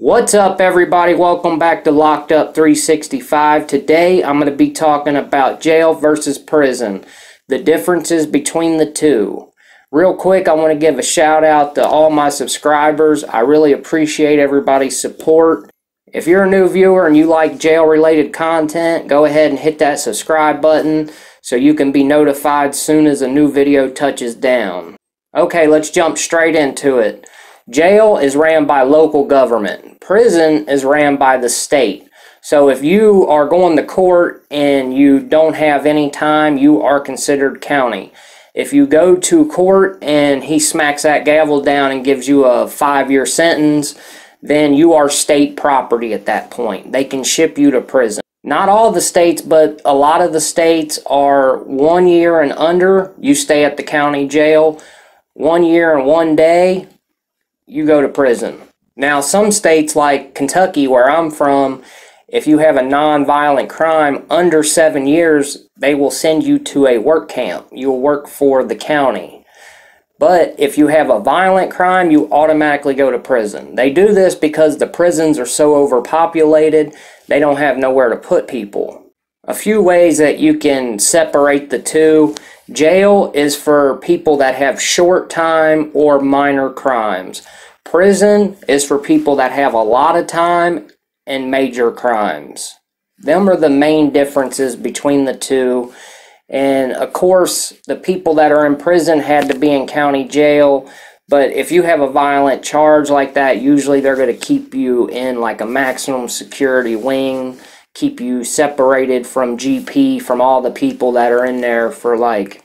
What's up, everybody? Welcome back to Locked Up 365. Today, I'm going to be talking about jail versus prison, the differences between the two. Real quick, I want to give a shout out to all my subscribers. I really appreciate everybody's support. If you're a new viewer and you like jail related content, go ahead and hit that subscribe button so you can be notified soon as a new video touches down. Okay, let's jump straight into it. Jail is ran by local government. Prison is ran by the state. So if you are going to court and you don't have any time, you are considered county. If you go to court and he smacks that gavel down and gives you a five year sentence, then you are state property at that point. They can ship you to prison. Not all the states, but a lot of the states are one year and under, you stay at the county jail. One year and one day, you go to prison. Now, some states like Kentucky, where I'm from, if you have a non-violent crime under seven years, they will send you to a work camp. You'll work for the county. But if you have a violent crime, you automatically go to prison. They do this because the prisons are so overpopulated, they don't have nowhere to put people. A few ways that you can separate the two. Jail is for people that have short time or minor crimes. Prison is for people that have a lot of time and major crimes. Them are the main differences between the two. And of course, the people that are in prison had to be in county jail. But if you have a violent charge like that, usually they're going to keep you in like a maximum security wing, keep you separated from GP, from all the people that are in there for like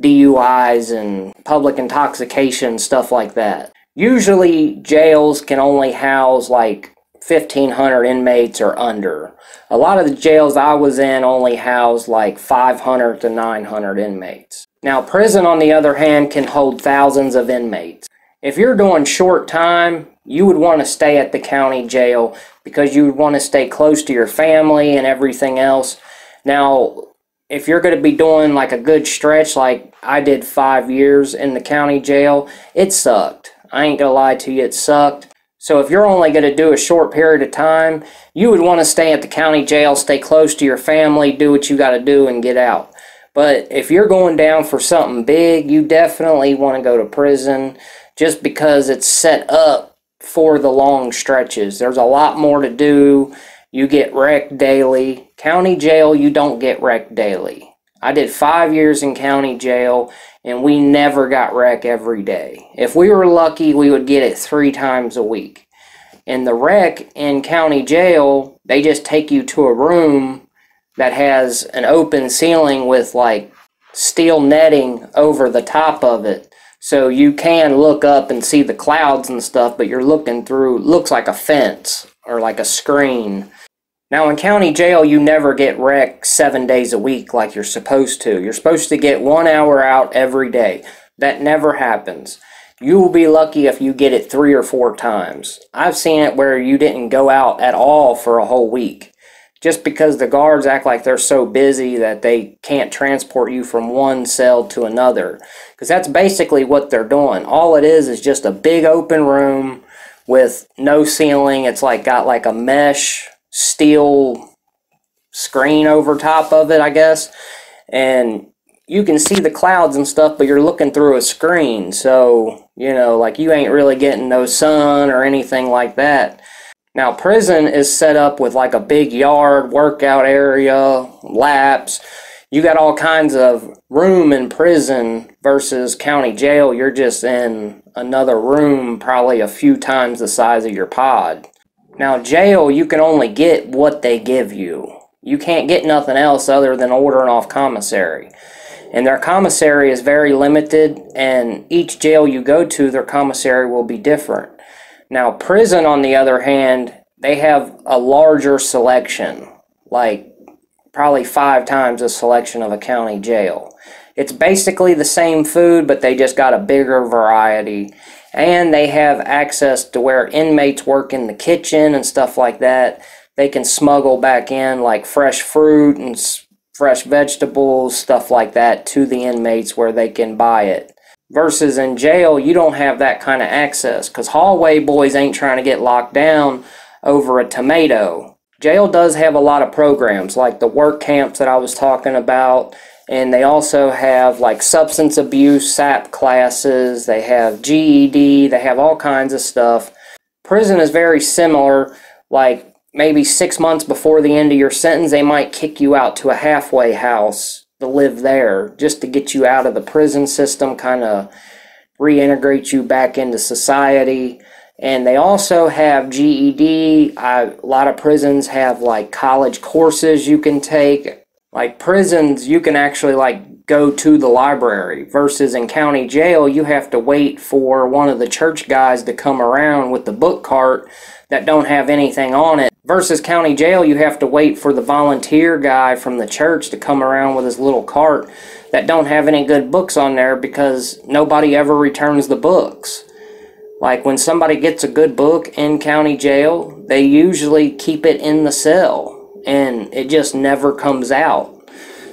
DUIs and public intoxication, stuff like that. Usually jails can only house like 1,500 inmates or under. A lot of the jails I was in only housed like 500 to 900 inmates. Now, prison, on the other hand, can hold thousands of inmates. If you're doing short time, you would want to stay at the county jail because you would want to stay close to your family and everything else. Now, if you're going to be doing like a good stretch, like I did five years in the county jail, it sucked. I ain't gonna lie to you, it sucked. So if you're only gonna do a short period of time, you would want to stay at the county jail, stay close to your family, do what you gotta do, and get out. But if you're going down for something big, you definitely want to go to prison just because it's set up for the long stretches. There's a lot more to do. You get wrecked daily. County jail, you don't get wrecked daily. I did five years in county jail and we never got rec every day. If we were lucky, we would get it three times a week. In the rec in county jail, they just take you to a room that has an open ceiling with like steel netting over the top of it. So you can look up and see the clouds and stuff, but you're looking through, looks like a fence or like a screen. Now, in county jail, you never get wrecked seven days a week like you're supposed to. You're supposed to get one hour out every day. That never happens. You will be lucky if you get it three or four times. I've seen it where you didn't go out at all for a whole week. Just because the guards act like they're so busy that they can't transport you from one cell to another. Because that's basically what they're doing. All it is is just a big open room with no ceiling. It's like got like a mesh steel screen over top of it, I guess. And you can see the clouds and stuff, but you're looking through a screen. So, you know, like you ain't really getting no sun or anything like that. Now, prison is set up with like a big yard, workout area, laps. You got all kinds of room in prison versus county jail. You're just in another room, probably a few times the size of your pod. Now, jail, you can only get what they give you. You can't get nothing else other than ordering off commissary. And their commissary is very limited, and each jail you go to, their commissary will be different. Now, prison, on the other hand, they have a larger selection, like probably five times the selection of a county jail. It's basically the same food, but they just got a bigger variety and they have access to where inmates work in the kitchen and stuff like that. They can smuggle back in like fresh fruit and fresh vegetables, stuff like that, to the inmates where they can buy it. Versus in jail, you don't have that kind of access because hallway boys ain't trying to get locked down over a tomato. Jail does have a lot of programs like the work camps that I was talking about, and they also have like substance abuse SAP classes, they have GED, they have all kinds of stuff. Prison is very similar, like maybe six months before the end of your sentence, they might kick you out to a halfway house to live there just to get you out of the prison system, kind of reintegrate you back into society. And they also have GED. I, a lot of prisons have like college courses you can take. Like prisons, you can actually like go to the library versus in county jail, you have to wait for one of the church guys to come around with the book cart that don't have anything on it. Versus county jail, you have to wait for the volunteer guy from the church to come around with his little cart that don't have any good books on there because nobody ever returns the books. Like when somebody gets a good book in county jail, they usually keep it in the cell and it just never comes out.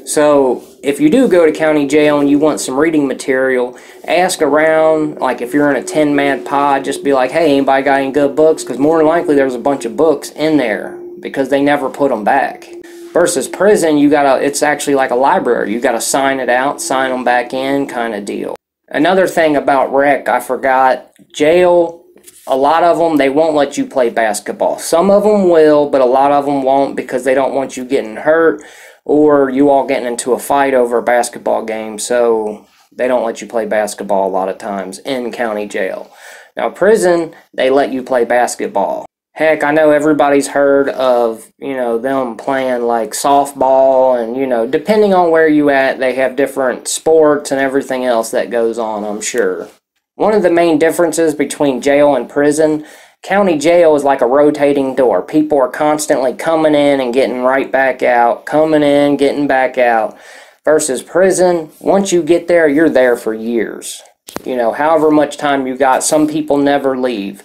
So if you do go to county jail and you want some reading material, ask around. Like if you're in a 10 man pod, just be like, hey, anybody got any good books? Because more than likely there's a bunch of books in there because they never put them back. Versus prison, you gotta, it's actually like a library. You gotta sign it out, sign them back in kind of deal. Another thing about rec, I forgot, jail, a lot of them, they won't let you play basketball. Some of them will, but a lot of them won't because they don't want you getting hurt or you all getting into a fight over a basketball game, so they don't let you play basketball a lot of times in county jail. Now, prison, they let you play basketball. Heck, I know everybody's heard of, you know, them playing like softball and, you know, depending on where you at, they have different sports and everything else that goes on, I'm sure. One of the main differences between jail and prison County jail is like a rotating door. People are constantly coming in and getting right back out, coming in, getting back out. Versus prison, once you get there, you're there for years. You know, however much time you got, some people never leave.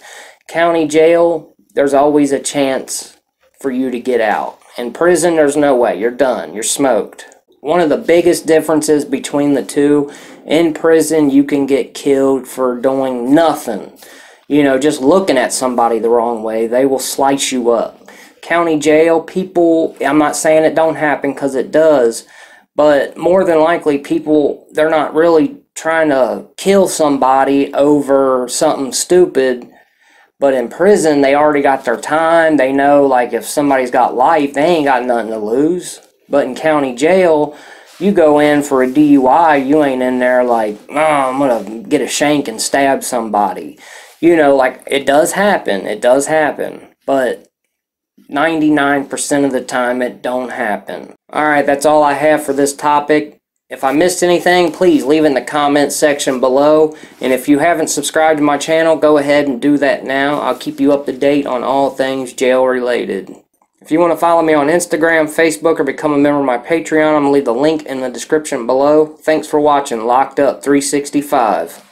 County jail, there's always a chance for you to get out. In prison, there's no way. You're done. You're smoked. One of the biggest differences between the two, in prison, you can get killed for doing nothing you know, just looking at somebody the wrong way, they will slice you up. County jail, people, I'm not saying it don't happen because it does, but more than likely, people, they're not really trying to kill somebody over something stupid. But in prison, they already got their time. They know, like, if somebody's got life, they ain't got nothing to lose. But in county jail, you go in for a DUI, you ain't in there like, oh, I'm going to get a shank and stab somebody you know, like it does happen. It does happen. But 99% of the time it don't happen. Alright, that's all I have for this topic. If I missed anything, please leave in the comments section below. And if you haven't subscribed to my channel, go ahead and do that now. I'll keep you up to date on all things jail related. If you want to follow me on Instagram, Facebook, or become a member of my Patreon, I'm going to leave the link in the description below. Thanks for watching Locked Up 365.